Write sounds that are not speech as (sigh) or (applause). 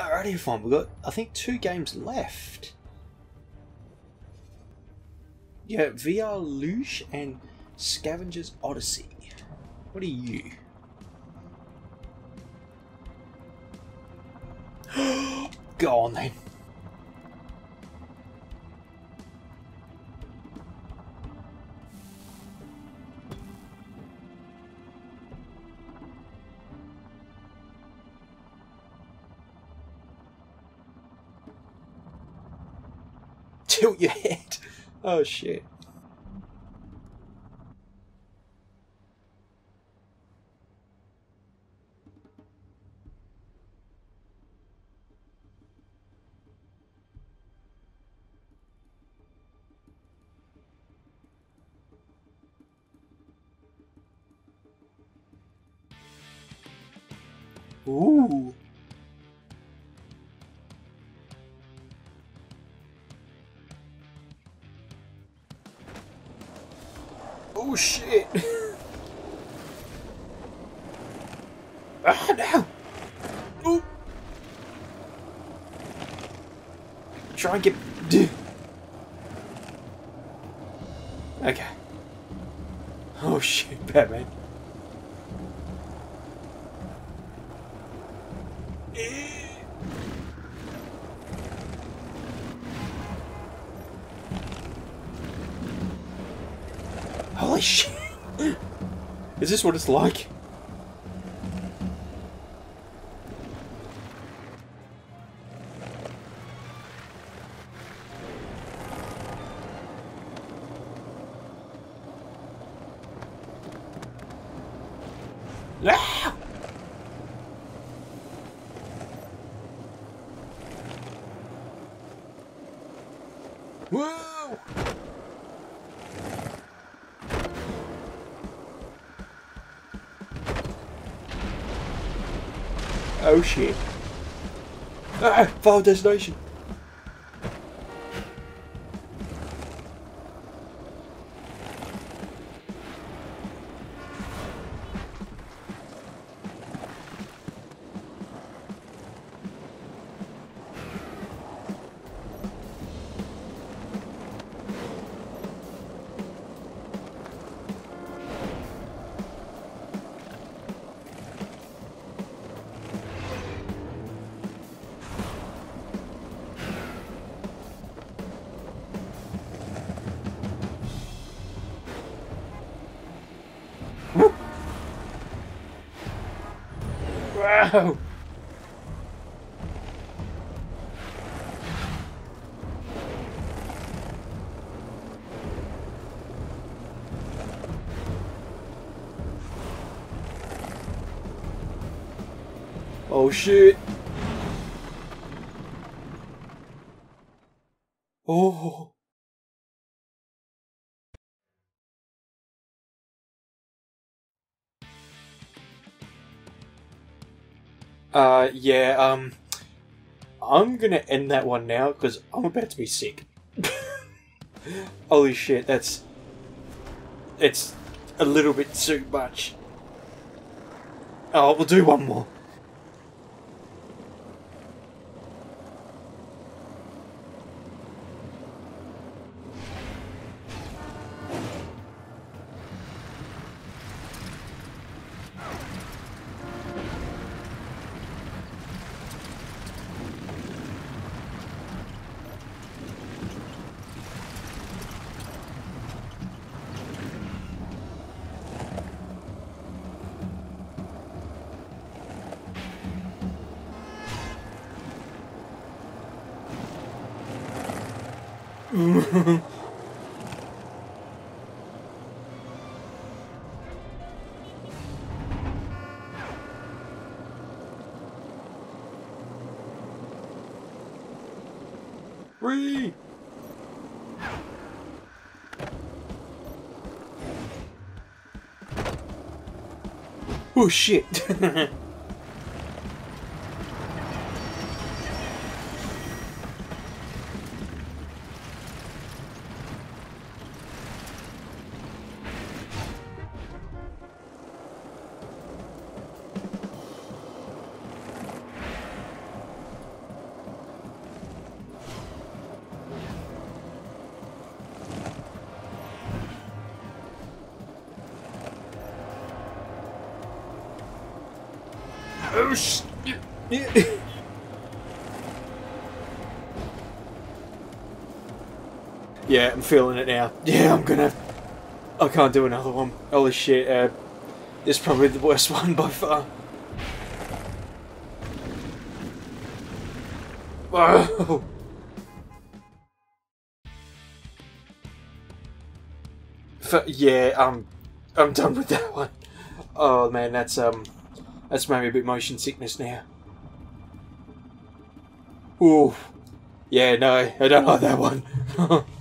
Alrighty, fine. We've got, I think, two games left. Yeah, VR Luge and Scavenger's Odyssey. What are you? (gasps) Go on then. Tilt your head. (laughs) Oh shit. Ooh. Oh shit. ah, no. Ooh. Try and get. Okay. Oh shit, (laughs) Batman. Holy shit! Is this what it's like? Ah! Whoa! Oh shit. Ah, final destination. Wow! Oh shit! Oh! Uh, yeah, um, I'm gonna end that one now because I'm about to be sick. (laughs) Holy shit, that's. It's a little bit too much. Oh, we'll do one more. (laughs) Free! Oh shit! (laughs) Oh sh. Yeah, I'm feeling it now. Yeah, I'm gonna. I can't do another one. Holy shit! Uh, this is probably the worst (laughs) one by far. (laughs) For, yeah, I'm. I'm done with that one. Oh man, that's um, that's maybe a bit motion sickness now. Ooh, yeah, no, I don't like that one. (laughs)